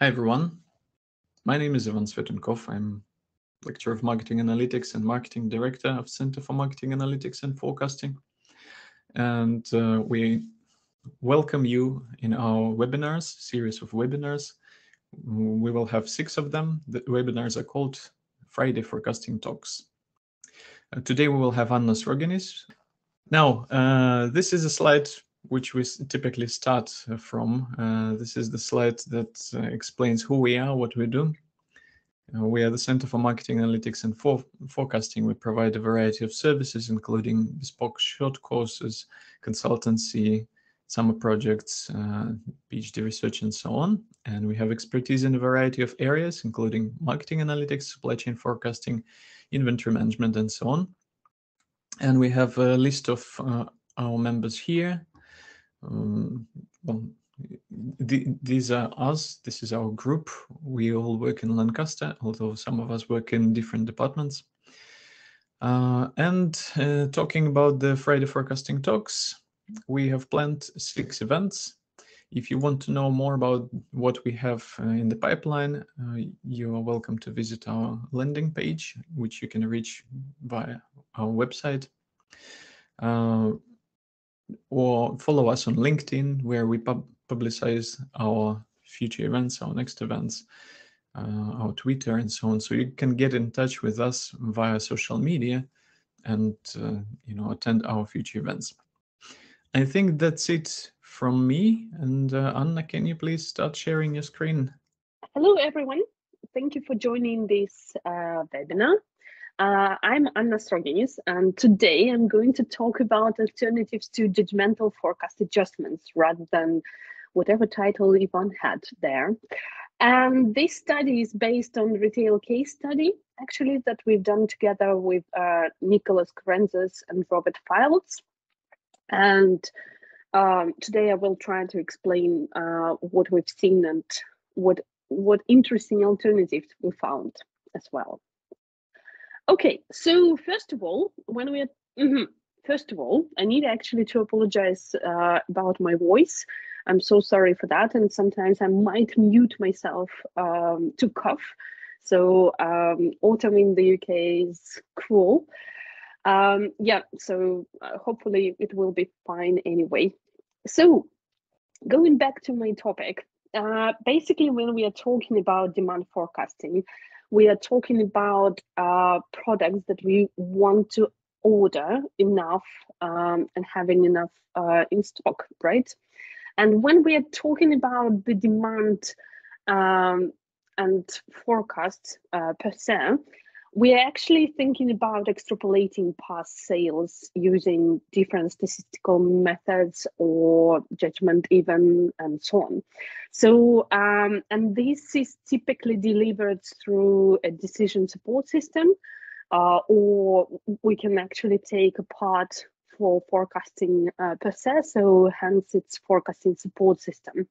Hi, everyone. My name is Ivan Svetunkov. I'm Lecturer of Marketing Analytics and Marketing Director of Center for Marketing Analytics and Forecasting. And uh, we welcome you in our webinars, series of webinars. We will have six of them. The webinars are called Friday Forecasting Talks. Uh, today we will have Anna Sroginis. Now, uh, this is a slide which we typically start uh, from. Uh, this is the slide that uh, explains who we are, what we do. Uh, we are the Center for Marketing Analytics and for Forecasting. We provide a variety of services, including bespoke short courses, consultancy, summer projects, uh, PhD research, and so on. And we have expertise in a variety of areas, including marketing analytics, supply chain forecasting, inventory management, and so on. And we have a list of uh, our members here. Um, well, the, these are us. This is our group. We all work in Lancaster, although some of us work in different departments. Uh, and uh, talking about the Friday forecasting talks, we have planned six events. If you want to know more about what we have uh, in the pipeline, uh, you are welcome to visit our landing page, which you can reach via our website. Or follow us on LinkedIn, where we pub publicize our future events, our next events, uh, our Twitter, and so on. So you can get in touch with us via social media and uh, you know attend our future events. I think that's it from me. And uh, Anna, can you please start sharing your screen? Hello, everyone. Thank you for joining this uh, webinar. Uh, I'm Anna Sroginis, and today I'm going to talk about alternatives to judgmental forecast adjustments rather than whatever title Ivan had there. And this study is based on retail case study, actually, that we've done together with uh, Nicholas Kourentzes and Robert Fildes. And um, today I will try to explain uh, what we've seen and what what interesting alternatives we found as well. Okay, so first of all, when we are, mm -hmm, first of all, I need actually to apologize uh, about my voice. I'm so sorry for that, and sometimes I might mute myself um, to cough. So um, autumn in the UK is cruel. Um, yeah, so uh, hopefully it will be fine anyway. So going back to my topic, uh, basically when we are talking about demand forecasting, we are talking about uh, products that we want to order enough um, and having enough uh, in stock, right? And when we are talking about the demand um, and forecast uh, per se, we're actually thinking about extrapolating past sales using different statistical methods or judgment even and so on. So, um, and this is typically delivered through a decision support system, uh, or we can actually take a part for forecasting uh, per se, so hence it's forecasting support system.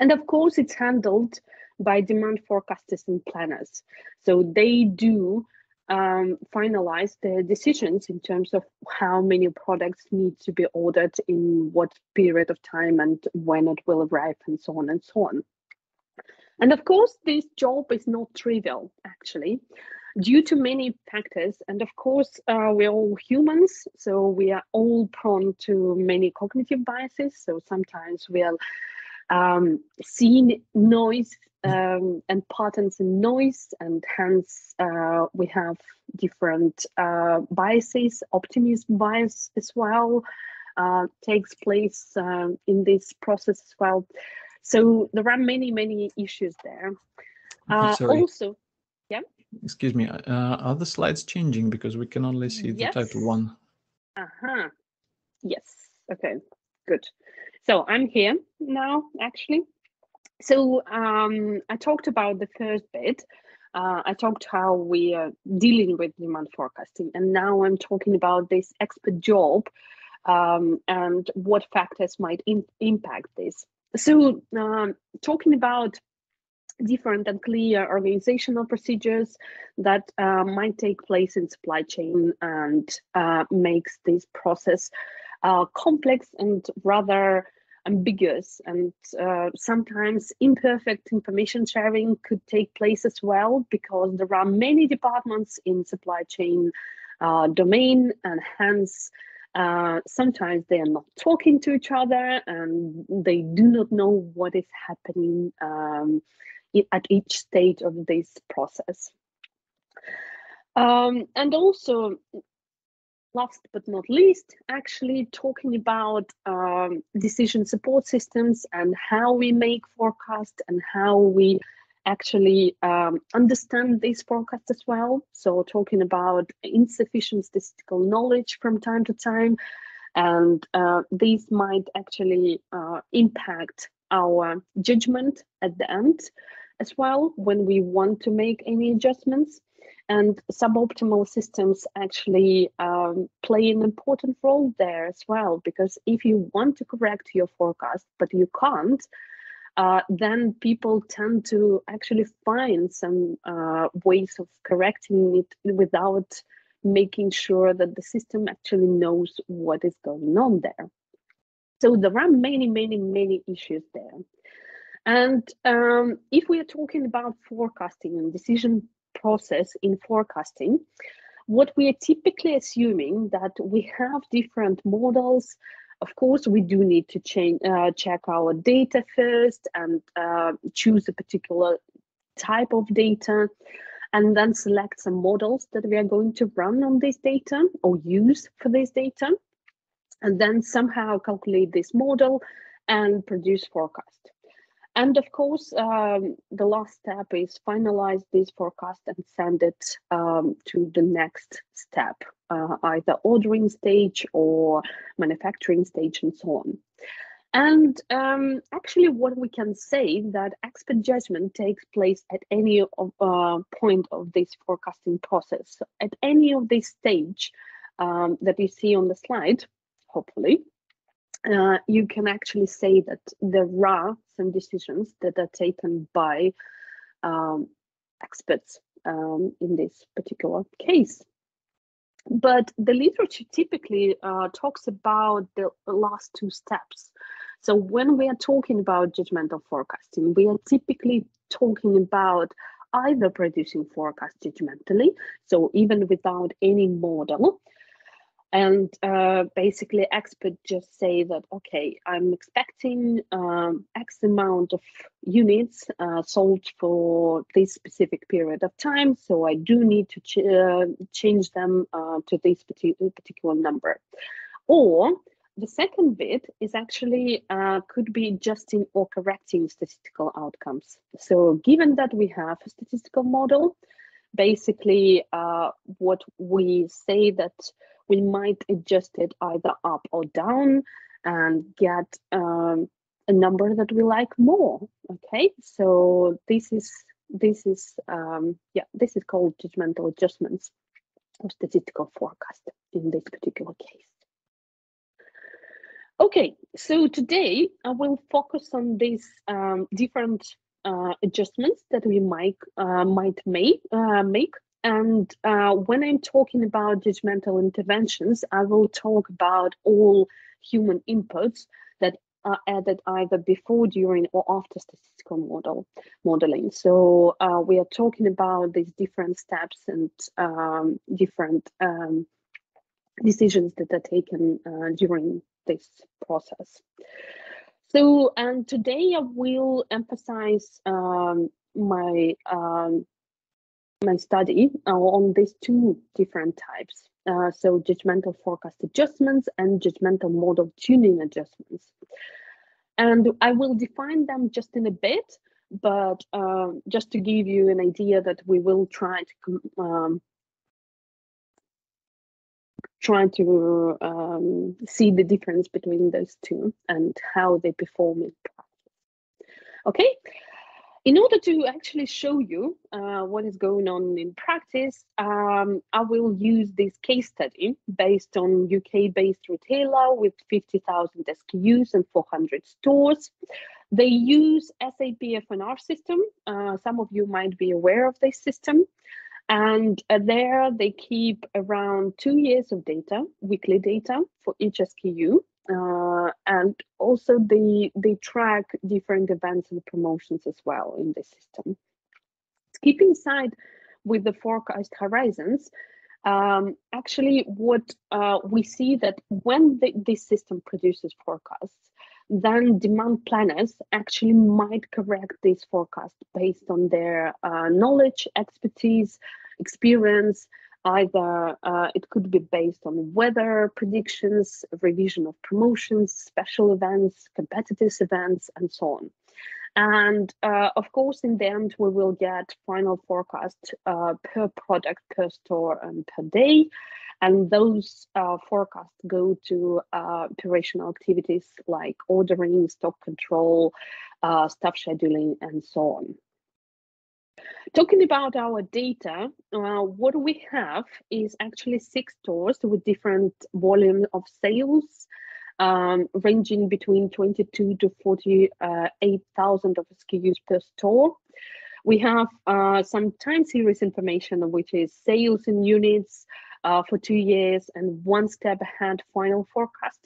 And of course, it's handled by demand forecasters and planners. So they do um, finalize their decisions in terms of how many products need to be ordered in what period of time and when it will arrive and so on and so on. And of course, this job is not trivial, actually, due to many factors. And of course, uh, we're all humans, so we are all prone to many cognitive biases. So sometimes we'll um, see noise um, and patterns in noise, and hence uh, we have different uh, biases. Optimism bias as well uh, takes place uh, in this process as well. So there are many, many issues there. Uh, Also, yeah. Excuse me. Uh, are the slides changing because we can only see the yes. title one? Uh huh. Yes. Okay. Good. So I'm here now, actually. So um, I talked about the first bit. Uh, I talked how we are dealing with demand forecasting, and now I'm talking about this expert job um, and what factors might in, impact this. So um, talking about different and clear organizational procedures that uh, might take place in supply chain and uh, makes this process uh, complex and rather ambiguous and uh, sometimes imperfect information sharing could take place as well because there are many departments in supply chain uh, domain and hence uh, sometimes they are not talking to each other and they do not know what is happening um, at each stage of this process. Um, and also, last but not least, actually talking about um, decision support systems and how we make forecasts and how we actually um, understand these forecasts as well. So talking about insufficient statistical knowledge from time to time, and uh, these might actually uh, impact our judgment at the end as well when we want to make any adjustments. And suboptimal systems actually um, play an important role there as well, because if you want to correct your forecast, but you can't, uh, then people tend to actually find some uh, ways of correcting it without making sure that the system actually knows what is going on there. So there are many, many, many issues there. And um, if we are talking about forecasting and decision process in forecasting, what we are typically assuming that we have different models of course, we do need to change, uh, check our data first and uh, choose a particular type of data and then select some models that we are going to run on this data or use for this data and then somehow calculate this model and produce forecast. And of course, um, the last step is finalize this forecast and send it um, to the next step, uh, either ordering stage or manufacturing stage and so on. And um, actually, what we can say that expert judgment takes place at any of, uh, point of this forecasting process. At any of this stage um, that you see on the slide, hopefully, uh, you can actually say that there are some decisions that are taken by um, experts um, in this particular case. But the literature typically uh, talks about the last two steps. So when we are talking about judgmental forecasting, we are typically talking about either producing forecast judgmentally, so even without any model, and uh, basically experts just say that okay i'm expecting um, x amount of units uh, sold for this specific period of time. So i do need to ch uh, change them uh, to this particular number. Or the second bit is actually uh, could be adjusting or correcting statistical outcomes. So given that we have a statistical model basically uh, what we say that we might adjust it either up or down and get um, a number that we like more. Okay, so this is this is um, yeah this is called judgmental adjustments or statistical forecast in this particular case. Okay, so today I will focus on these um, different uh, adjustments that we might uh, might make uh, make and uh, when I'm talking about judgmental interventions, I will talk about all human inputs that are added either before, during, or after statistical model modeling. So uh, we are talking about these different steps and um, different um, decisions that are taken uh, during this process. So, and today I will emphasize um, my um, my study uh, on these two different types. Uh, so judgmental forecast adjustments and judgmental model tuning adjustments. And I will define them just in a bit, but uh, just to give you an idea that we will try to um, try to um, see the difference between those two and how they perform in practice. Okay, in order to actually show you uh, what is going on in practice, um, I will use this case study based on UK-based retailer with 50,000 SKUs and 400 stores. They use SAP F&R system. Uh, some of you might be aware of this system. And uh, there they keep around two years of data, weekly data for each SKU. Uh, and also they they track different events and promotions as well in the system. Keeping side with the forecast horizons, um, actually what uh, we see that when the, this system produces forecasts, then demand planners actually might correct this forecast based on their uh, knowledge, expertise, experience, Either uh, it could be based on weather predictions, revision of promotions, special events, competitive events, and so on. And uh, of course, in the end, we will get final forecast uh, per product, per store, and per day. And those uh, forecasts go to uh, operational activities like ordering, stock control, uh, staff scheduling, and so on. Talking about our data, uh, what we have is actually six stores with different volume of sales, um, ranging between 22 to 48,000 of SKUs per store. We have uh, some time series information, which is sales in units uh, for two years and one step ahead final forecast.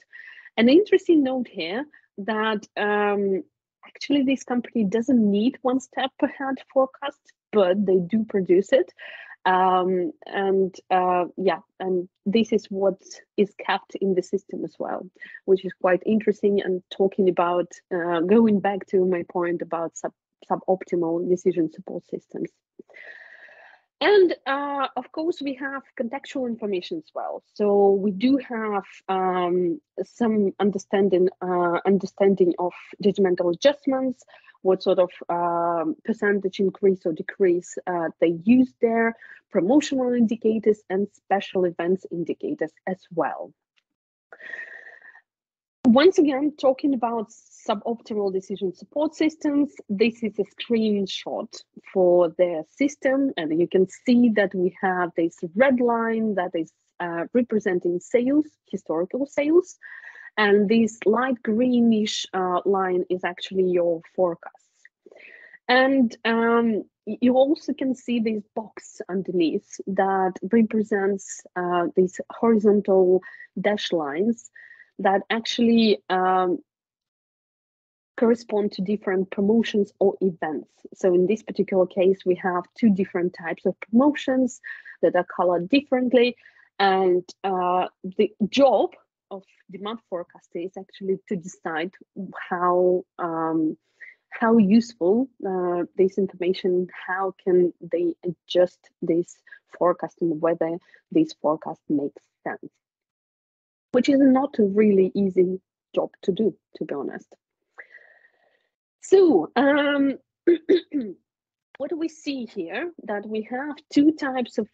An interesting note here that um, actually this company doesn't need one step ahead forecast but they do produce it. Um, and uh, yeah and this is what is kept in the system as well which is quite interesting and talking about uh, going back to my point about sub suboptimal decision support systems and uh, of course, we have contextual information as well. So we do have um, some understanding uh, understanding of judgmental adjustments, what sort of um, percentage increase or decrease uh, they use there, promotional indicators, and special events indicators as well. Once again, talking about suboptimal decision support systems. This is a screenshot for the system, and you can see that we have this red line that is uh, representing sales, historical sales, and this light greenish uh, line is actually your forecast. And um, you also can see this box underneath that represents uh, these horizontal dash lines that actually um, correspond to different promotions or events. So in this particular case, we have two different types of promotions that are colored differently. And uh, the job of demand forecaster is actually to decide how um, how useful uh, this information, how can they adjust this forecast and whether this forecast makes sense, which is not a really easy job to do, to be honest. So um, what do we see here? That we have two types of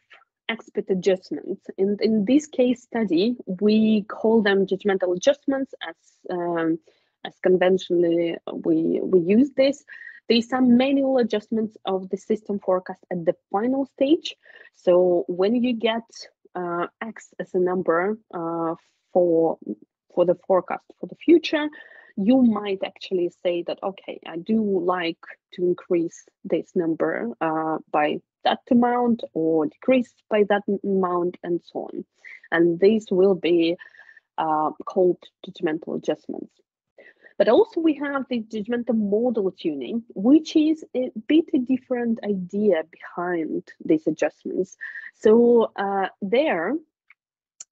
expert adjustments. In, in this case study, we call them judgmental adjustments as, um, as conventionally we, we use this. These are manual adjustments of the system forecast at the final stage. So when you get uh, X as a number uh, for, for the forecast for the future, you might actually say that, okay, I do like to increase this number uh, by that amount or decrease by that amount and so on. And these will be uh, called judgmental adjustments. But also we have the judgmental model tuning, which is a bit a different idea behind these adjustments. So uh, there,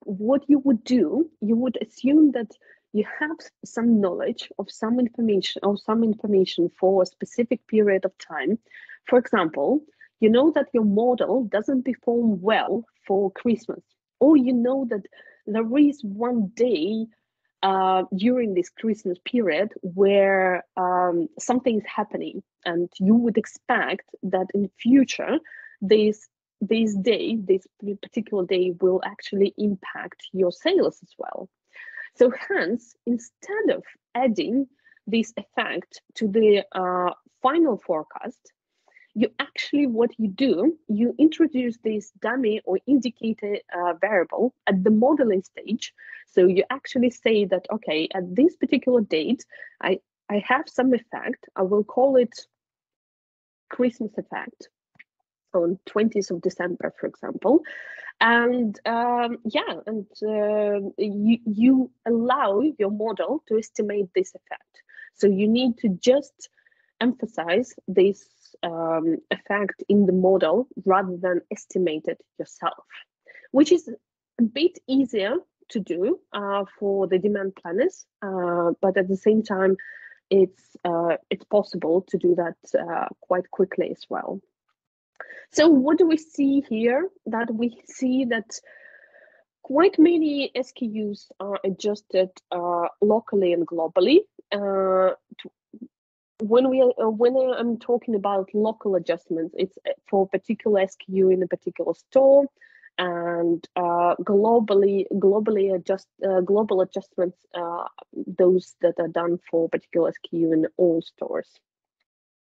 what you would do, you would assume that you have some knowledge of some information or some information for a specific period of time. For example, you know that your model doesn't perform well for Christmas, or you know that there is one day uh, during this Christmas period where um, something is happening, and you would expect that in future this this day, this particular day, will actually impact your sales as well. So hence, instead of adding this effect to the uh, final forecast, you actually, what you do, you introduce this dummy or indicator uh, variable at the modeling stage. So you actually say that, okay, at this particular date, I, I have some effect. I will call it Christmas effect. On 20th of December, for example. And um, yeah, and uh, you, you allow your model to estimate this effect. So you need to just emphasize this um, effect in the model rather than estimate it yourself, which is a bit easier to do uh, for the demand planners, uh, but at the same time, it's uh, it's possible to do that uh, quite quickly as well. So what do we see here? That we see that quite many SKUs are adjusted uh, locally and globally. Uh, to, when we uh, when I'm talking about local adjustments, it's uh, for particular SKU in a particular store, and uh, globally globally adjust uh, global adjustments those that are done for particular SKU in all stores.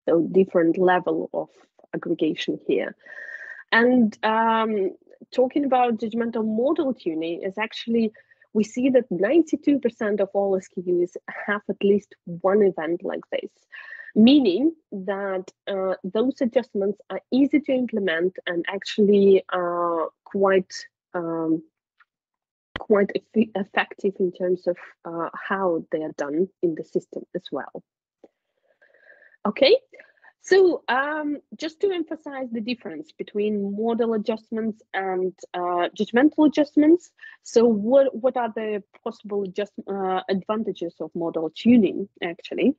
So different level of aggregation here. And um, talking about judgmental model tuning is actually, we see that 92% of all SKUs have at least one event like this, meaning that uh, those adjustments are easy to implement and actually uh, quite um, quite effective in terms of uh, how they are done in the system as well. Okay, so um, just to emphasize the difference between model adjustments and uh, judgmental adjustments. So what, what are the possible adjust, uh, advantages of model tuning actually?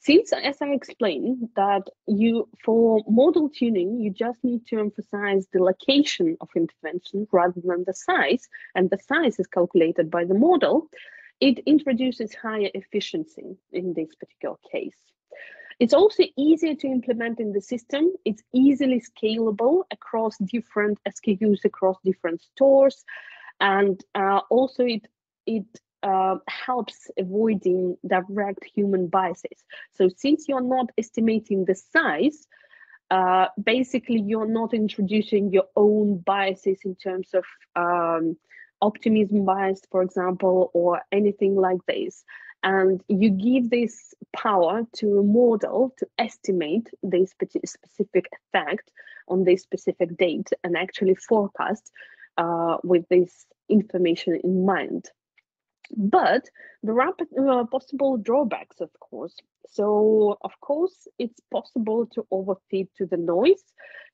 Since, as I explained, that you for model tuning, you just need to emphasize the location of intervention rather than the size, and the size is calculated by the model, it introduces higher efficiency in this particular case. It's also easier to implement in the system. It's easily scalable across different SKUs, across different stores. And uh, also it, it uh, helps avoiding direct human biases. So since you're not estimating the size, uh, basically you're not introducing your own biases in terms of um, optimism bias, for example, or anything like this and you give this power to a model to estimate this specific effect on this specific date and actually forecast uh, with this information in mind. But there are uh, possible drawbacks, of course. So, of course, it's possible to overfit to the noise.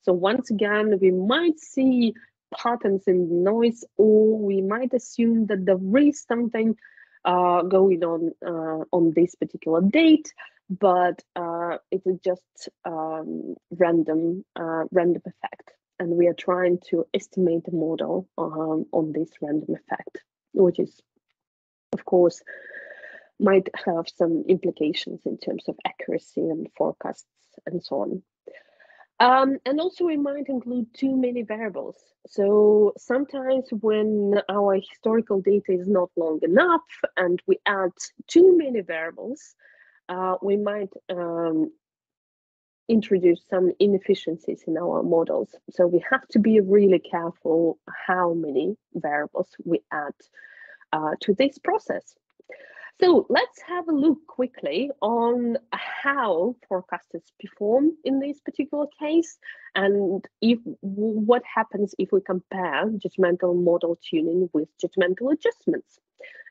So, once again, we might see patterns in the noise, or we might assume that there is something uh, going on uh, on this particular date, but uh, it's just um, random uh, random effect, and we are trying to estimate the model um, on this random effect, which is, of course, might have some implications in terms of accuracy and forecasts and so on. Um, and also we might include too many variables. So sometimes when our historical data is not long enough and we add too many variables, uh, we might um, introduce some inefficiencies in our models. So we have to be really careful how many variables we add uh, to this process. So let's have a look quickly on how forecasters perform in this particular case and if what happens if we compare judgmental model tuning with judgmental adjustments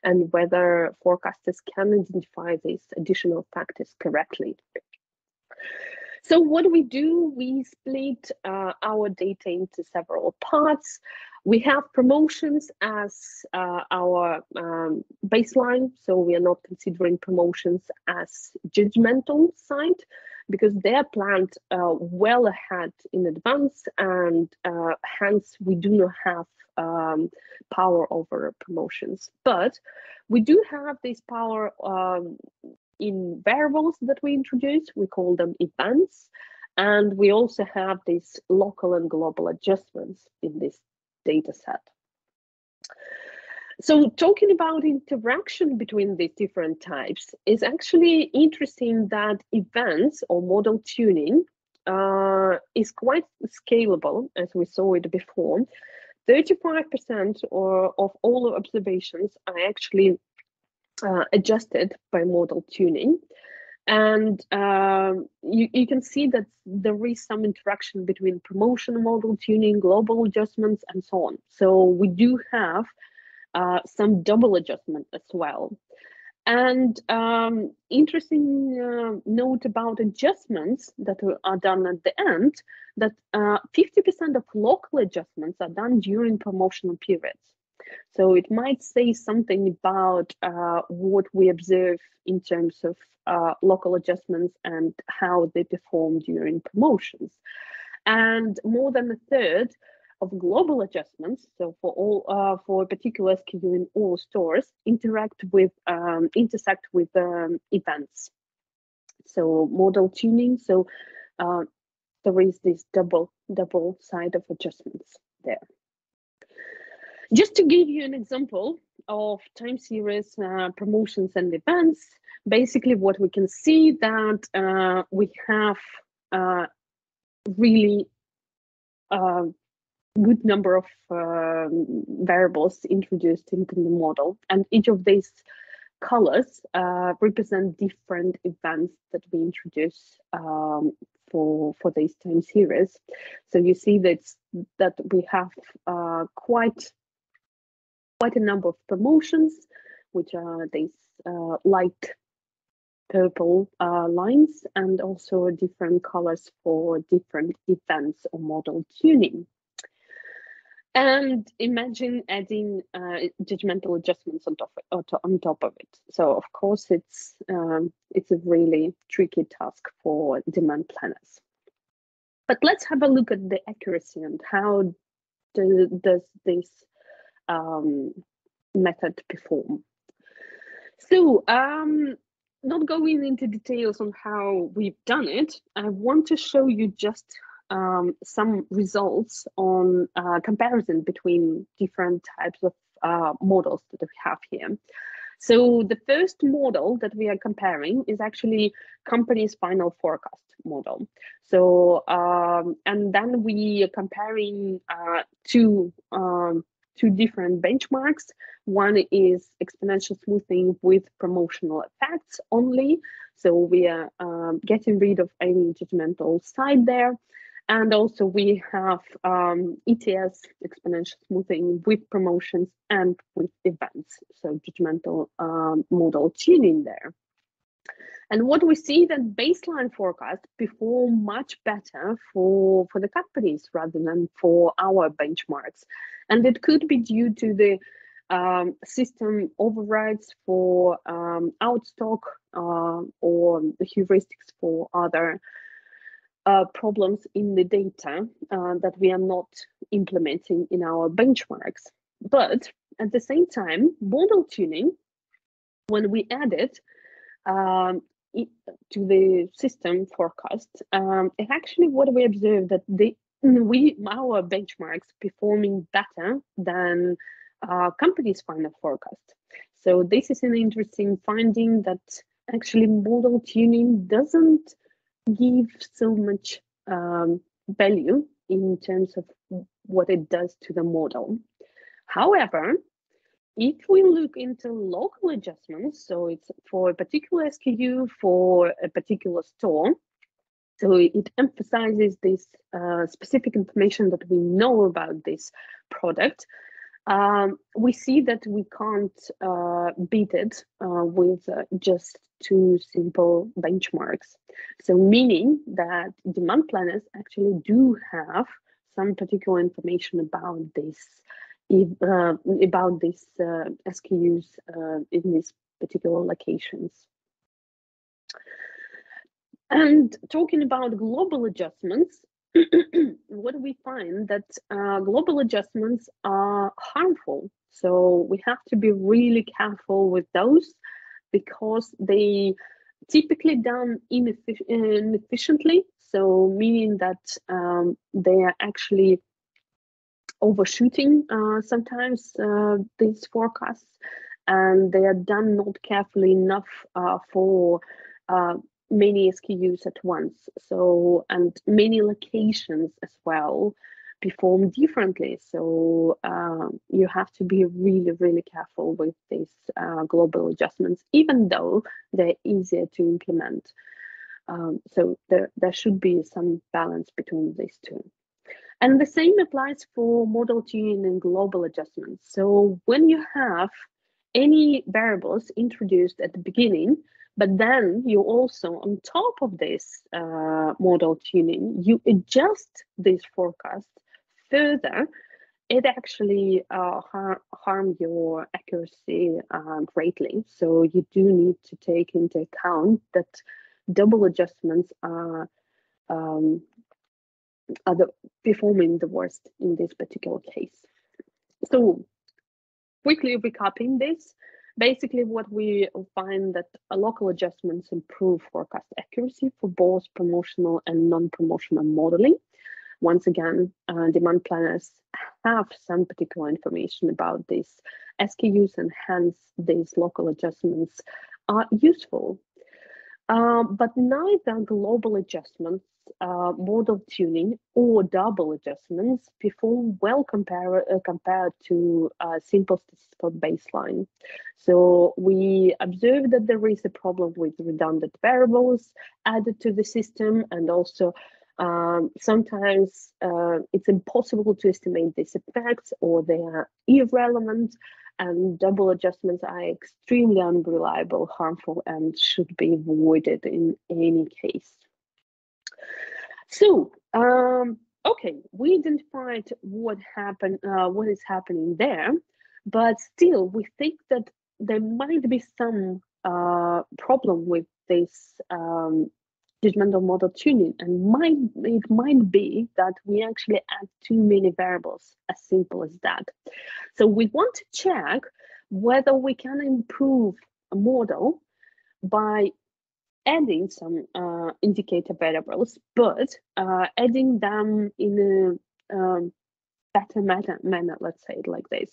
and whether forecasters can identify these additional factors correctly. So what do we do? We split uh, our data into several parts. We have promotions as uh, our um, baseline, so we are not considering promotions as judgmental side because they're planned uh, well ahead in advance, and uh, hence we do not have um, power over promotions. But we do have this power um, in variables that we introduce. We call them events. And we also have these local and global adjustments in this data set. So talking about interaction between these different types is actually interesting that events or model tuning uh, is quite scalable as we saw it before. 35% or, of all observations are actually uh, adjusted by model tuning. And um, you, you can see that there is some interaction between promotion model tuning, global adjustments, and so on. So we do have uh, some double adjustment as well. And um, interesting uh, note about adjustments that are done at the end, that 50% uh, of local adjustments are done during promotional periods. So it might say something about uh, what we observe in terms of uh, local adjustments and how they perform during promotions. And more than a third of global adjustments, so for all uh, for a particular SKU in all stores, interact with um, intersect with um, events. So model tuning. So uh, there is this double double side of adjustments there. Just to give you an example of time series uh, promotions and events, basically what we can see that uh, we have uh, really uh, good number of um, variables introduced into the model, and each of these colors uh, represent different events that we introduce um, for for these time series. So you see that that we have uh, quite quite a number of promotions, which are these uh, light purple uh, lines, and also different colors for different events or model tuning. And imagine adding uh, judgmental adjustments on top, of, on top of it. So of course, it's um, it's a really tricky task for demand planners. But let's have a look at the accuracy and how do, does this um, method perform. So um, not going into details on how we've done it, I want to show you just um, some results on uh, comparison between different types of uh, models that we have here. So the first model that we are comparing is actually company's final forecast model. So um, and then we are comparing uh, two um, two different benchmarks. One is exponential smoothing with promotional effects only. So we are um, getting rid of any judgmental side there. And also we have um, ETS, exponential smoothing with promotions and with events, so judgmental um, model tuning there. And what we see that baseline forecast perform much better for, for the companies rather than for our benchmarks. And it could be due to the um, system overrides for um, outstock uh, or the heuristics for other uh, problems in the data uh, that we are not implementing in our benchmarks. But at the same time, model tuning, when we add it, um, to the system forecast, um, it actually what we observe that the we our benchmarks performing better than uh, companies' final forecast. So this is an interesting finding that actually model tuning doesn't give so much um, value in terms of what it does to the model. However, if we look into local adjustments, so it's for a particular SKU for a particular store, so it emphasizes this uh, specific information that we know about this product um, we see that we can't uh, beat it uh, with uh, just two simple benchmarks. So meaning that demand planners actually do have some particular information about this, uh, about these uh, SKUs uh, in these particular locations. And talking about global adjustments, what we find that uh, global adjustments are harmful. So we have to be really careful with those because they typically done ineffic- inefficiently. So meaning that um, they are actually overshooting uh, sometimes uh, these forecasts, and they are done not carefully enough uh, for many SKUs at once. So, and many locations as well. perform differently. So uh, you have to be really, really careful with these uh, global adjustments, even though they're easier to implement. Um, so there, there should be some balance between these two. And the same applies for model tuning and global adjustments. So when you have any variables introduced at the beginning, but then you also, on top of this uh, model tuning, you adjust this forecast further, it actually uh, har harm your accuracy uh, greatly. So you do need to take into account that double adjustments are um, are the, performing the worst in this particular case. So quickly recapping this, basically what we find that local adjustments improve forecast accuracy for both promotional and non-promotional modeling. Once again, uh, demand planners have some particular information about these SKUs and hence these local adjustments are useful. Um, but neither global adjustments, uh, model tuning, or double adjustments perform well compare, uh, compared to a simple statistical baseline. So we observe that there is a problem with redundant variables added to the system and also um, sometimes uh, it's impossible to estimate these effects or they are irrelevant and double adjustments are extremely unreliable, harmful, and should be avoided in any case. So, um, okay, we identified what happened, uh, what is happening there, but still, we think that there might be some uh, problem with this um, judgmental model tuning and might it might be that we actually add too many variables as simple as that. So we want to check whether we can improve a model by adding some uh, indicator variables but uh, adding them in a um, better manner, manner let's say it like this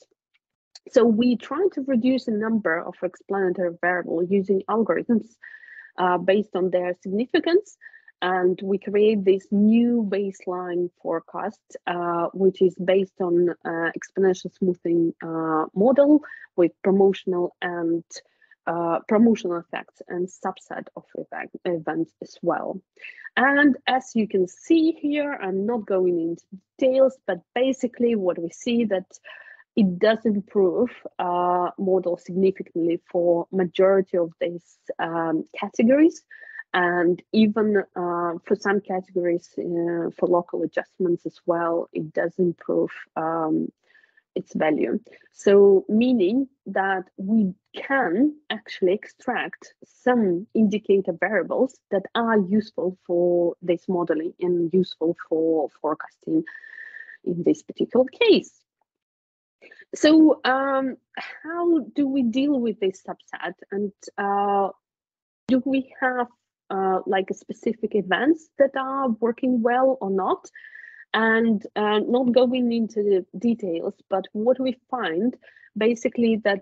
so we try to reduce the number of explanatory variables using algorithms uh, based on their significance. And we create this new baseline forecast, uh, which is based on uh, exponential smoothing uh, model with promotional and uh, promotional effects and subset of effect, events as well. And as you can see here, I'm not going into details, but basically what we see that it does improve uh, model significantly for majority of these um, categories and even uh, for some categories uh, for local adjustments as well it does improve um, its value. So meaning that we can actually extract some indicator variables that are useful for this modeling and useful for forecasting in this particular case. So um, how do we deal with this subset? And uh, do we have uh, like specific events that are working well or not and uh, not going into the details but what we find basically that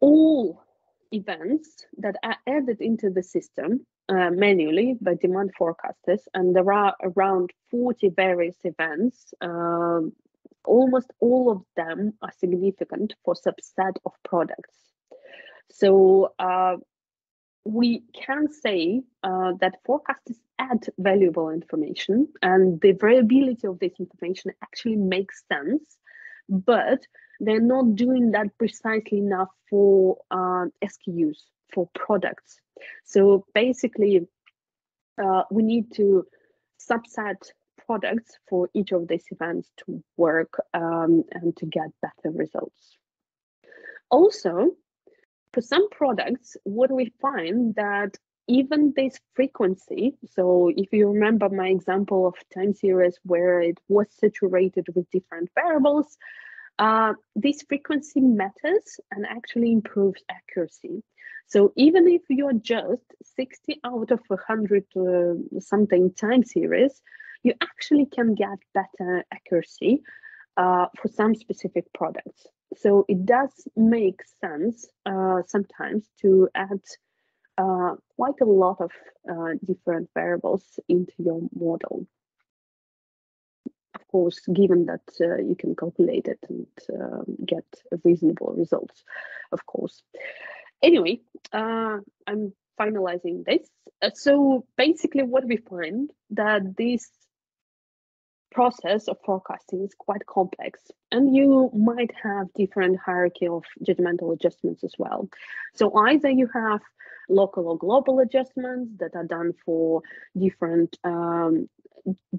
all events that are added into the system uh, manually by demand forecasters and there are around 40 various events um, almost all of them are significant for subset of products. So uh, we can say uh, that forecasters add valuable information and the variability of this information actually makes sense, but they're not doing that precisely enough for uh, SKUs, for products. So basically, uh, we need to subset products for each of these events to work um, and to get better results. Also, for some products, what we find that even this frequency, so if you remember my example of time series where it was saturated with different variables, uh, this frequency matters and actually improves accuracy. So even if you adjust 60 out of 100 uh, something time series, you actually can get better accuracy uh, for some specific products. So it does make sense uh, sometimes to add uh, quite a lot of uh, different variables into your model. Of course, given that uh, you can calculate it and um, get reasonable results, of course. Anyway, uh, I'm finalizing this. Uh, so basically what we find that this process of forecasting is quite complex and you might have different hierarchy of judgmental adjustments as well. So either you have local or global adjustments that are done for different um,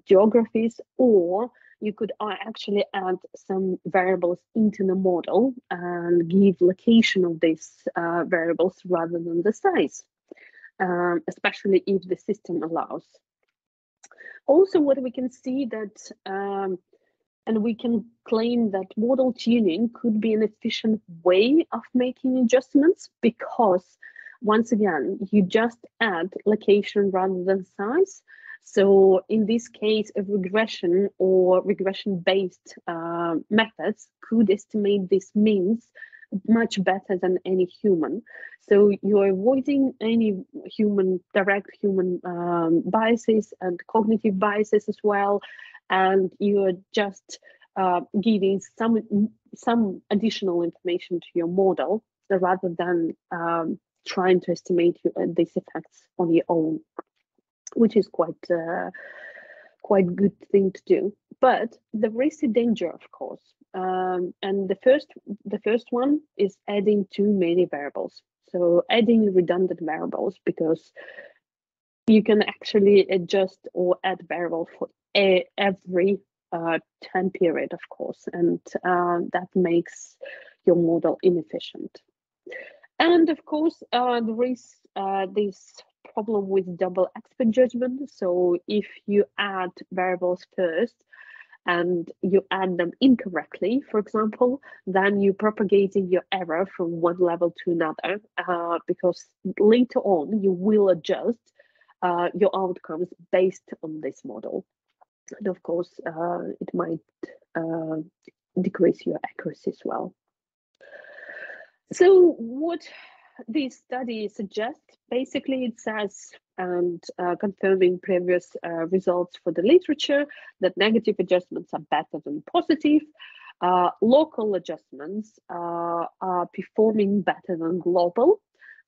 geographies or you could uh, actually add some variables into the model and give location of these uh, variables rather than the size, um, especially if the system allows. Also, what we can see that, um, and we can claim that model tuning could be an efficient way of making adjustments because once again, you just add location rather than size. So in this case, a regression or regression-based uh, methods could estimate these means much better than any human. So you're avoiding any human, direct human um, biases and cognitive biases as well. And you're just uh, giving some, some additional information to your model rather than um, trying to estimate uh, these effects on your own, which is quite uh, quite good thing to do. But there is a danger, of course, um, and the first the first one is adding too many variables. So adding redundant variables because you can actually adjust or add variable for a, every uh, time period, of course, and uh, that makes your model inefficient. And of course, uh, there is uh, this problem with double expert judgment. So if you add variables first and you add them incorrectly, for example, then you're propagating your error from one level to another uh, because later on you will adjust uh, your outcomes based on this model. And of course, uh, it might uh, decrease your accuracy as well. So what this study suggests, basically it says, and uh, confirming previous uh, results for the literature, that negative adjustments are better than positive. Uh, local adjustments uh, are performing better than global.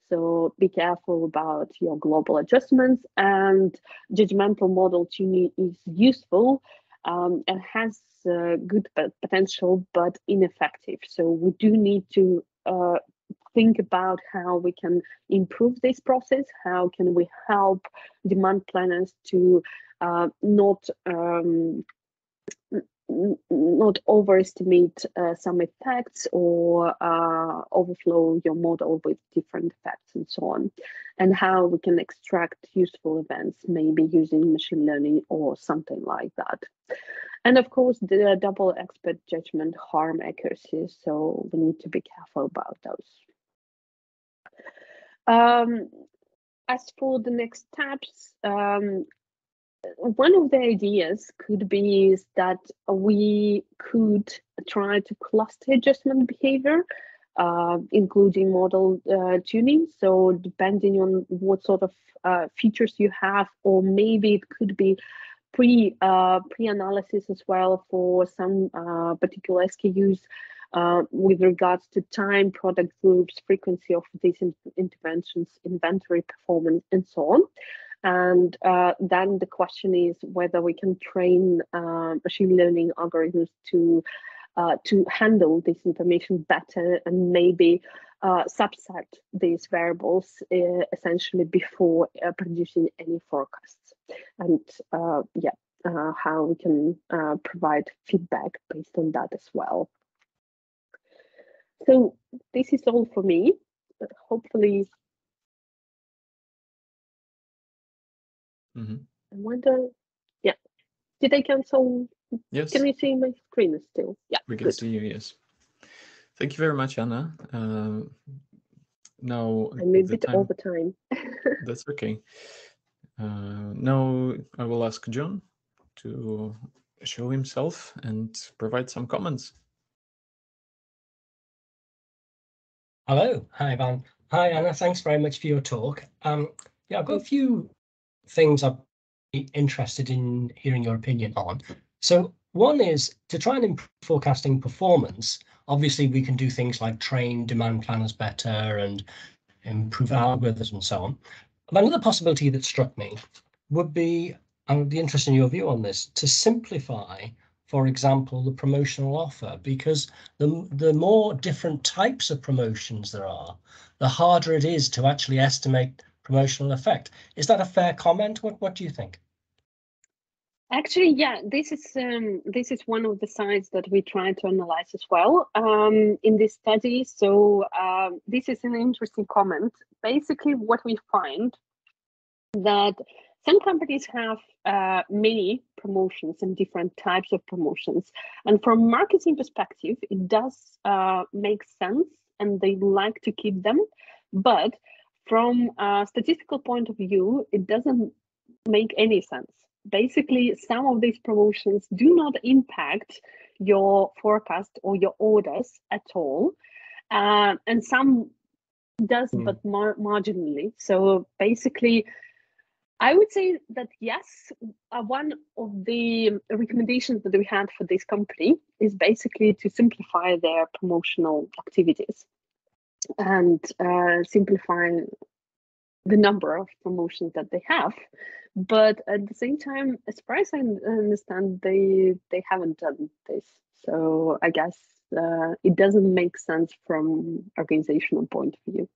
So be careful about your global adjustments and judgmental model tuning is useful um, and has uh, good potential but ineffective. So we do need to uh, think about how we can improve this process, how can we help demand planners to uh, not um, not overestimate uh, some effects or uh, overflow your model with different effects and so on, and how we can extract useful events, maybe using machine learning or something like that. And of course, the double expert judgment harm accuracy, so we need to be careful about those. Um, as for the next steps, um, one of the ideas could be is that we could try to cluster adjustment behavior, uh, including model uh, tuning. So depending on what sort of uh, features you have, or maybe it could be pre uh, pre analysis as well for some uh, particular SKUs uh, with regards to time, product groups, frequency of these in interventions, inventory performance, and so on. And uh, then the question is whether we can train uh, machine learning algorithms to uh, to handle this information better and maybe uh, subset these variables uh, essentially before uh, producing any forecasts. And yeah, how we can provide feedback based on that as well. So this is all for me. Hopefully, mm -hmm. I wonder. Yeah, did I cancel? Yes. Can you see my screen still? Yeah, we can good. see you. Yes. Thank you very much, Anna. Uh, now I'm a bit time... over time. That's okay. Uh, now I will ask John to show himself and provide some comments. Hello. Hi, Ivan. Hi, Anna. Thanks very much for your talk. Um, yeah, I've got a few things I'd be interested in hearing your opinion on. So one is to try and improve forecasting performance. Obviously, we can do things like train demand planners better and improve algorithms and so on. But another possibility that struck me would be, I would be interested in your view on this, to simplify, for example, the promotional offer, because the, the more different types of promotions there are, the harder it is to actually estimate promotional effect. Is that a fair comment? What, what do you think? Actually, yeah, this is um, this is one of the sides that we try to analyze as well um, in this study. So um, this is an interesting comment. Basically, what we find that some companies have uh, many promotions and different types of promotions, and from marketing perspective, it does uh, make sense, and they like to keep them. But from a statistical point of view, it doesn't make any sense. Basically some of these promotions do not impact your forecast or your orders at all uh, and some does mm. but mar- marginally. So basically i would say that yes uh, one of the recommendations that we had for this company is basically to simplify their promotional activities and uh, simplify the number of promotions that they have. But at the same time as far as i understand they they haven't done this. So i guess uh, it doesn't make sense from organizational point of view.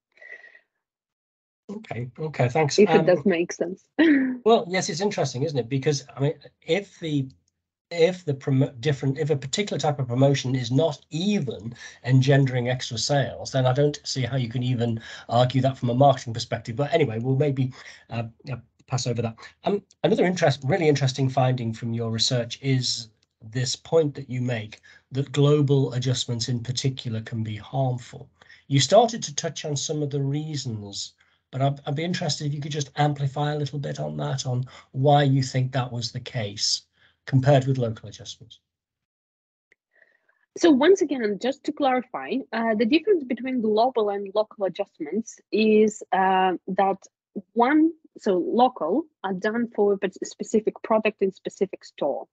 Okay okay thanks. If um, it does make sense. Well yes it's interesting isn't it? Because i mean if the if the prom- different if a particular type of promotion is not even engendering extra sales then i don't see how you can even argue that from a marketing perspective. But anyway we'll maybe uh, pass over that. Um, another interest really interesting finding from your research is this point that you make that global adjustments in particular can be harmful. You started to touch on some of the reasons but I'd, I'd be interested if you could just amplify a little bit on that on why you think that was the case compared with local adjustments? So once again, just to clarify, uh, the difference between global and local adjustments is uh, that one, so local are done for a specific product in specific store,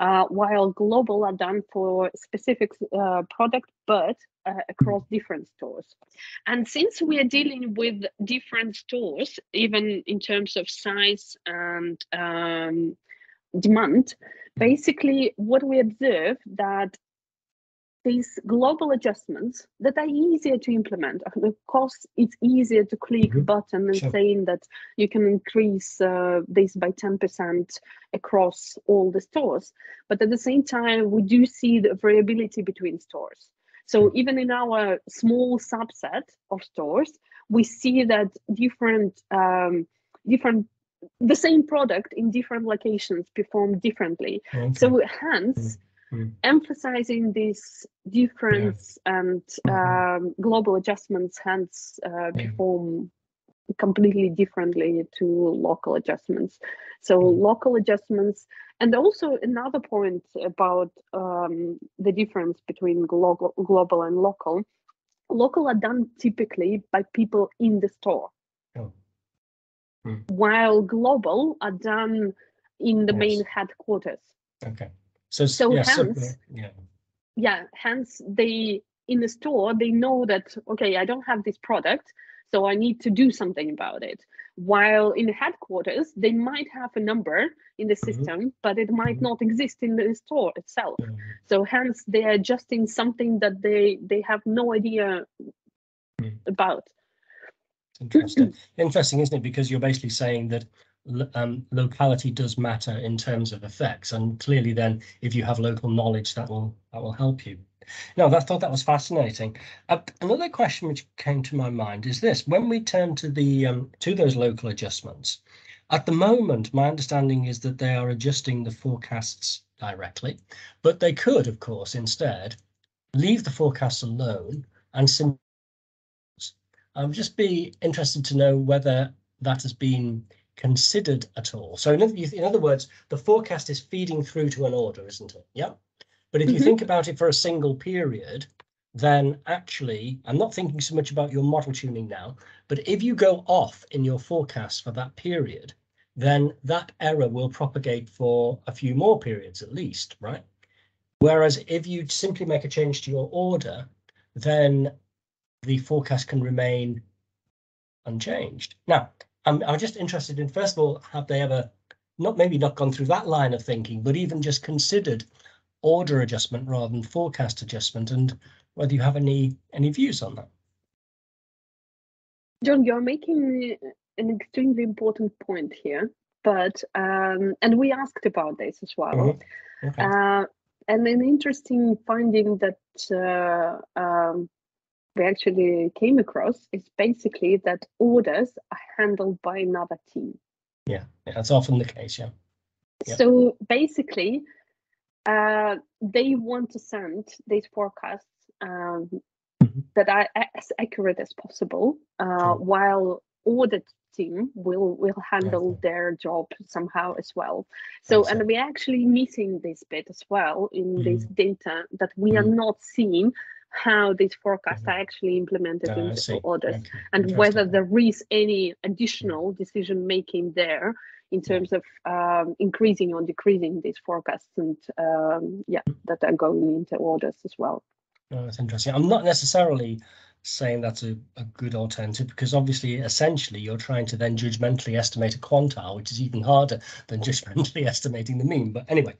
uh, while global are done for specific uh, product, but uh, across different stores. And since we are dealing with different stores, even in terms of size and um, demand, basically what we observe that these global adjustments that are easier to implement. Of course, it's easier to click mm-hmm. button and sure. saying that you can increase uh, this by 10% across all the stores. But at the same time, we do see the variability between stores. So even in our small subset of stores, we see that different um, different the same product in different locations perform differently. Okay. So hence, mm-hmm. emphasizing this difference yeah. and mm-hmm. um, global adjustments hence uh, perform completely differently to local adjustments. So mm-hmm. local adjustments, and also another point about um, the difference between global, global and local. Local are done typically by people in the store. Mm. while global are done in the yes. main headquarters. Okay. So, so yeah, hence, so, yeah. yeah, hence they in the store they know that okay, I don't have this product, so I need to do something about it. While in the headquarters, they might have a number in the mm-hmm. system, mm-hmm. but it might mm-hmm. not exist in the store itself. Mm-hmm. So hence they are adjusting something that they they have no idea mm. about interesting. interesting, isn't it? Because you're basically saying that um, locality does matter in terms of effects, and clearly, then, if you have local knowledge, that will that will help you. No, I thought that was fascinating. Uh, another question which came to my mind is this: when we turn to the um, to those local adjustments, at the moment, my understanding is that they are adjusting the forecasts directly, but they could, of course, instead leave the forecasts alone and simply I would just be interested to know whether that has been considered at all. So in other, in other words, the forecast is feeding through to an order, isn't it? Yeah. But if you mm-hmm. think about it for a single period, then actually, I'm not thinking so much about your model tuning now, but if you go off in your forecast for that period, then that error will propagate for a few more periods at least, right? Whereas if you simply make a change to your order, then the forecast can remain unchanged. Now, I'm, I'm just interested in, first of all, have they ever, not maybe not gone through that line of thinking, but even just considered order adjustment rather than forecast adjustment and whether you have any any views on that. John, you're making an extremely important point here, but um, and we asked about this as well. Mm -hmm. okay. uh, and an interesting finding that uh, um, we actually came across is basically that orders are handled by another team. Yeah, yeah that's often the case. Yeah. yeah. So basically, uh, they want to send these forecasts um, mm-hmm. that are as accurate as possible, uh, while audit team will will handle their job somehow as well. So, and we're actually missing this bit as well in mm-hmm. this data that we mm-hmm. are not seeing how these forecasts are actually implemented uh, into orders okay. and whether there is any additional decision making there in terms of um, increasing or decreasing these forecasts and um, yeah that are going into orders as well. Oh, that's interesting. I'm not necessarily saying that's a, a good alternative because obviously essentially you're trying to then judgmentally estimate a quantile which is even harder than judgmentally estimating the mean but anyway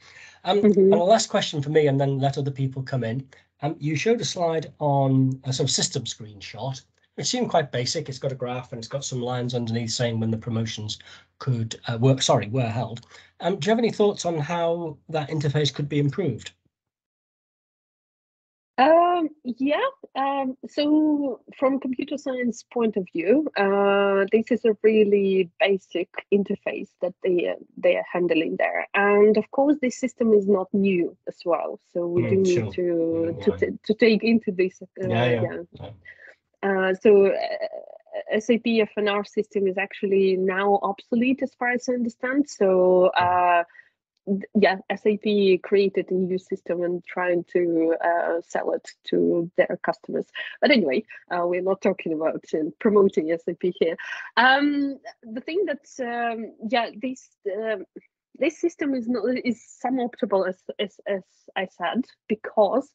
um, mm -hmm. and the last question for me and then let other people come in um, you showed a slide on a sort of system screenshot, it seemed quite basic. It's got a graph and it's got some lines underneath saying when the promotions could uh, work, sorry, were held. Um, do you have any thoughts on how that interface could be improved? Um, yeah, um, so from computer science point of view, uh, this is a really basic interface that they they are handling there, and of course this system is not new as well. So we mm, do sure. need to to to take into this. Uh, yeah, yeah. yeah. Uh, so uh, SAP FNR system is actually now obsolete as far as I understand. So. Yeah, SAP created a new system and trying to uh, sell it to their customers. But anyway, uh, we're not talking about uh, promoting SAP here. Um, the thing that, um, yeah, this um, this system is not is suboptimal as, as as I said because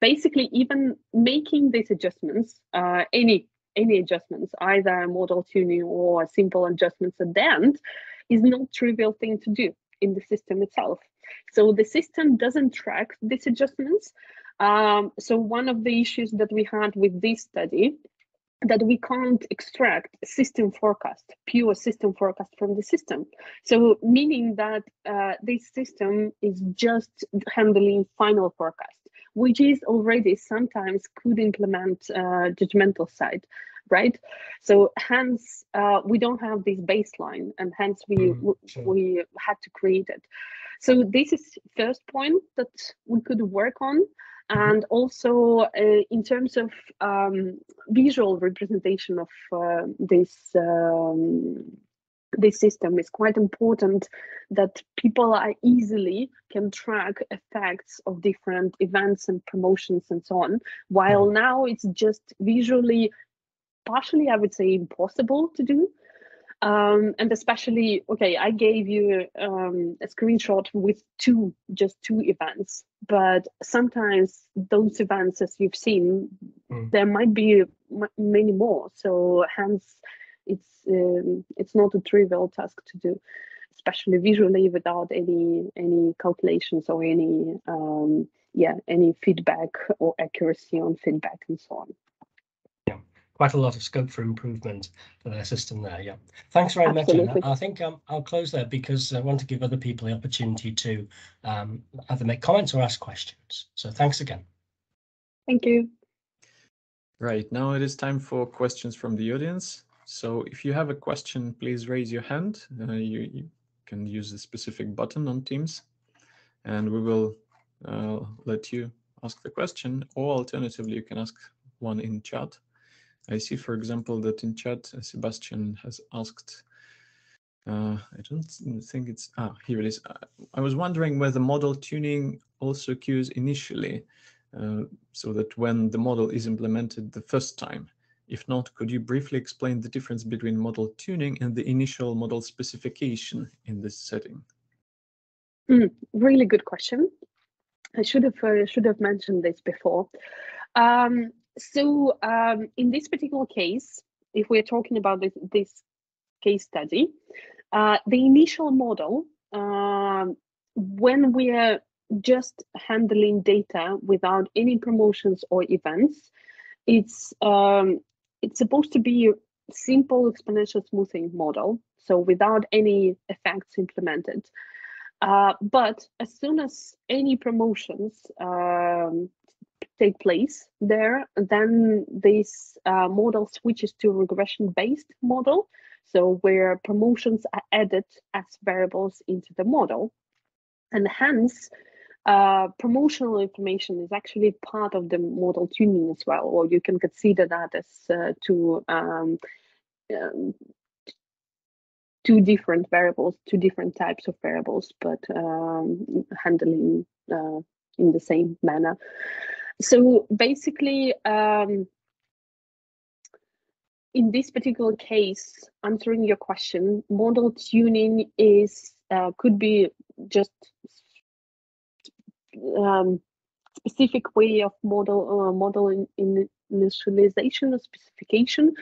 basically even making these adjustments, uh, any any adjustments, either model tuning or simple adjustments at the end, is not trivial thing to do in the system itself. So the system doesn't track these adjustments. Um, so one of the issues that we had with this study that we can't extract system forecast, pure system forecast from the system. So meaning that uh, this system is just handling final forecast, which is already sometimes could implement uh, judgmental side right? So hence uh, we don't have this baseline, and hence we mm, sure. we had to create it. So this is first point that we could work on, mm-hmm. and also uh, in terms of um, visual representation of uh, this. Um, this system is quite important that people are easily can track effects of different events and promotions and so on while mm-hmm. now it's just visually partially, I would say, impossible to do. Um, and especially, okay, I gave you um, a screenshot with two, just two events, but sometimes those events, as you've seen, mm. there might be many more. So hence, it's um, it's not a trivial task to do, especially visually without any any calculations or any um, yeah any feedback or accuracy on feedback and so on quite a lot of scope for improvement for their system there. Yeah. Thanks very Absolutely. much. I think um, I'll close there because I want to give other people the opportunity to um, either make comments or ask questions. So thanks again. Thank you. Right, now it is time for questions from the audience. So if you have a question, please raise your hand. Uh, you, you, can use the specific button on Teams and we will uh, let you ask the question or alternatively you can ask one in chat. I see, for example, that in chat, uh, Sebastian has asked, uh, I don't think it's, ah, here it is. Uh, I was wondering whether model tuning also occurs initially, uh, so that when the model is implemented the first time. If not, could you briefly explain the difference between model tuning and the initial model specification in this setting? Mm, really good question. I should have uh, should have mentioned this before. Um, so um, in this particular case, if we're talking about this, this case study, uh, the initial model, um, when we're just handling data without any promotions or events, it's um, it's supposed to be a simple exponential smoothing model, so without any effects implemented. Uh, but as soon as any promotions um, take place there, then this uh, model switches to regression-based model, so where promotions are added as variables into the model. And hence, uh, promotional information is actually part of the model tuning as well, or you can consider that as uh, two um, um, two different variables, two different types of variables, but um, handling uh, in the same manner. So basically, um, in this particular case, answering your question, model tuning is uh, could be just um, specific way of model uh, model in, in initialization or specification.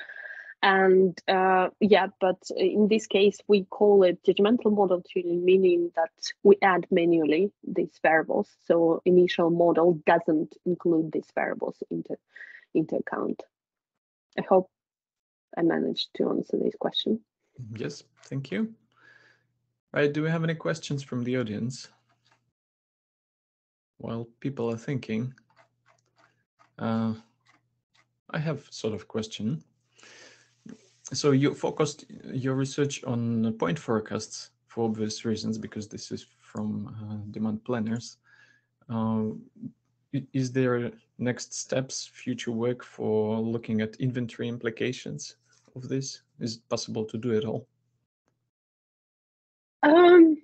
And uh, yeah, but in this case, we call it judgmental model tuning, meaning that we add manually these variables. So initial model doesn't include these variables into, into account. I hope I managed to answer this question. Yes, thank you. Right, do we have any questions from the audience? While people are thinking, uh, I have sort of question. So you focused your research on point forecasts for obvious reasons, because this is from uh, demand planners. Uh, is there next steps, future work for looking at inventory implications of this? Is it possible to do it all? Um,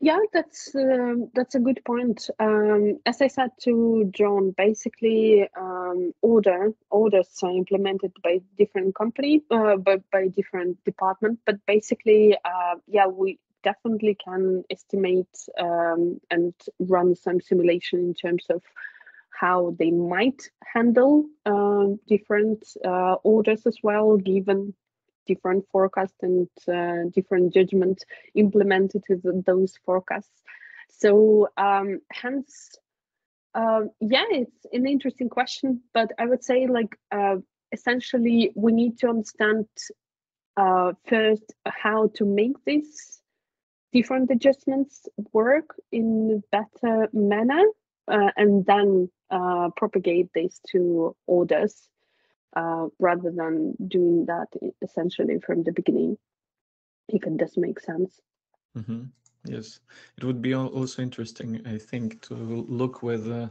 yeah, that's um, that's a good point. Um, as I said to John, basically, um, order orders are implemented by different company, uh, but by different department. But basically, uh, yeah, we definitely can estimate um, and run some simulation in terms of how they might handle uh, different uh, orders as well, given different forecasts and uh, different judgment implemented in those forecasts. So um, hence, uh, yeah, it's an interesting question, but I would say like uh, essentially we need to understand uh, first how to make these different adjustments work in better manner uh, and then uh, propagate these to orders uh, rather than doing that essentially from the beginning, if it does make sense. Mm -hmm. Yes, it would be also interesting, I think, to look whether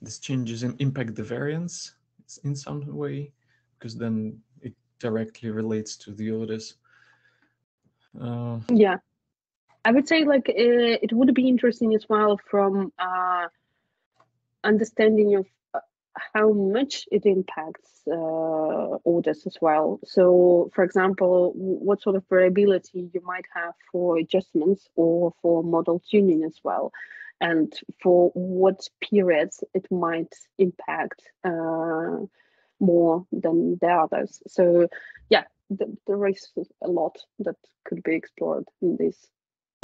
these changes impact the variance in some way, because then it directly relates to the orders. Uh, yeah, I would say like uh, it would be interesting as well from uh, understanding of how much it impacts uh, orders as well. So, for example, what sort of variability you might have for adjustments or for model tuning as well, and for what periods it might impact uh, more than the others. So, yeah, th there is a lot that could be explored in this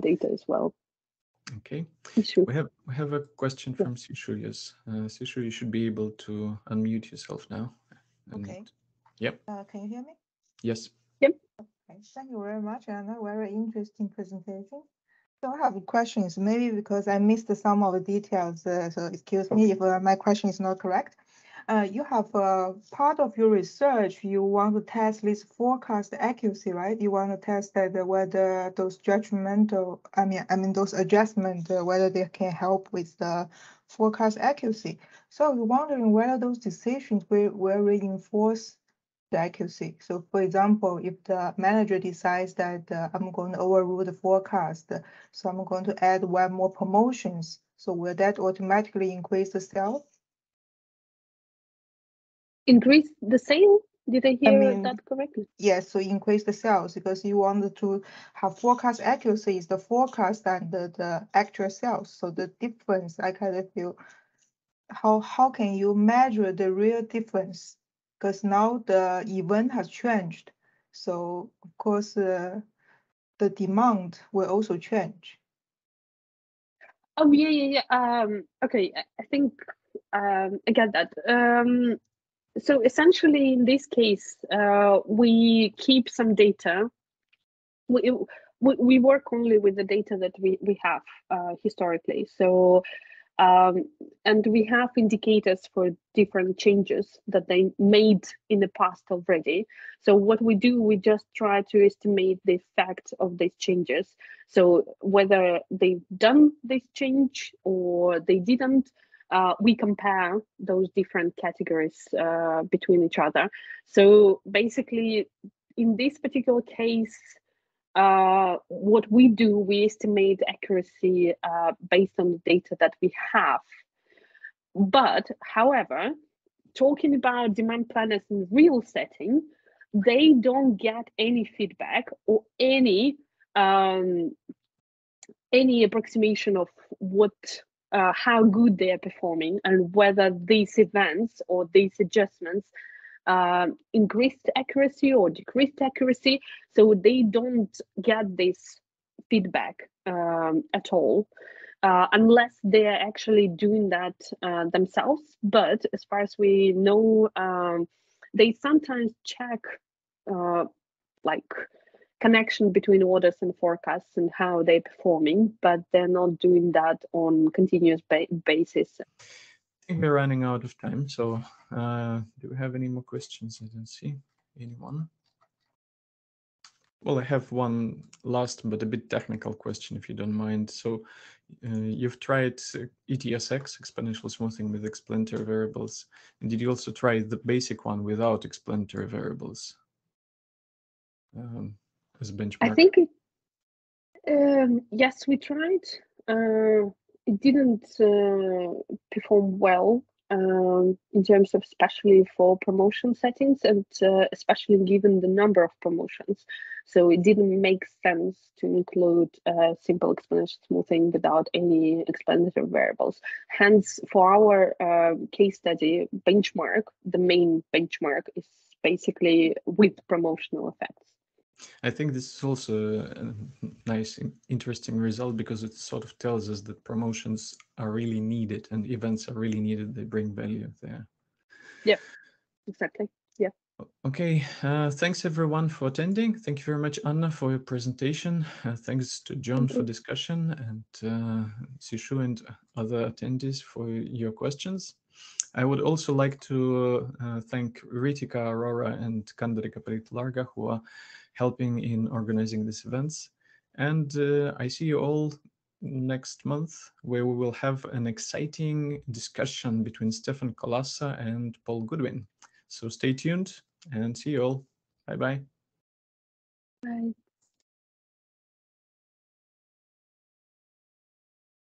data as well. Okay. We have we have a question from Sishu. Yes, uh, Sishu, you should be able to unmute yourself now. And, okay. Yep. Uh, can you hear me? Yes. Yep. Okay. Thank you very much, Anna. Very interesting presentation. So I have questions, maybe because I missed some of the details. Uh, so excuse me if uh, my question is not correct uh, you have a part of your research, you want to test this forecast accuracy, right? You want to test that whether those judgmental, I mean, I mean those adjustments, uh, whether they can help with the forecast accuracy. So you're wondering whether those decisions will, will reinforce the accuracy. So for example, if the manager decides that uh, I'm going to overrule the forecast, so I'm going to add one more promotions, so will that automatically increase the sale? Increase the sale Did I hear mean, that correctly? Yes, so increase the sales because you wanted to have forecast accuracy is the forecast and the, the actual sales. So the difference, I kind of feel, how how can you measure the real difference? Because now the event has changed. So of course, uh, the demand will also change. Oh yeah, yeah, yeah. Um, okay, I, I think um, I get that. Um, so essentially, in this case, uh, we keep some data. We, we, we work only with the data that we, we have uh, historically. So um, and we have indicators for different changes that they made in the past already. So what we do, we just try to estimate the effect of these changes. So whether they've done this change or they didn't, uh, we compare those different categories uh, between each other. So basically, in this particular case, uh, what we do, we estimate accuracy uh, based on the data that we have. But, however, talking about demand planners in real setting, they don't get any feedback or any um, any approximation of what uh, how good they are performing and whether these events or these adjustments um, increased accuracy or decreased accuracy. So they don't get this feedback um, at all. Uh, unless they are actually doing that uh, themselves. But as far as we know, um, they sometimes check uh, like connection between orders and forecasts and how they're performing, but they're not doing that on continuous ba basis think we're running out of time. So uh, do we have any more questions? I don't see anyone. Well, I have one last but a bit technical question, if you don't mind. So uh, you've tried ETSX, exponential smoothing with explanatory variables. And did you also try the basic one without explanatory variables um, as benchmark? I think, it, um, yes, we tried. Uh, it didn't uh, perform well um, in terms of especially for promotion settings and uh, especially given the number of promotions. So it didn't make sense to include uh, simple exponential smoothing without any explanatory variables. Hence, for our uh, case study benchmark, the main benchmark is basically with promotional effects. I think this is also a nice, interesting result because it sort of tells us that promotions are really needed and events are really needed. They bring value there. Yeah, exactly. Yeah. Okay, uh, thanks everyone for attending. Thank you very much, Anna, for your presentation. Uh, thanks to John for discussion and uh, Sishu and other attendees for your questions. I would also like to uh, thank Ritika Aurora and Kandrika Larga, who are helping in organizing these events. And uh, I see you all next month, where we will have an exciting discussion between Stefan Kolassa and Paul Goodwin. So stay tuned and see you all. Bye-bye. Bye.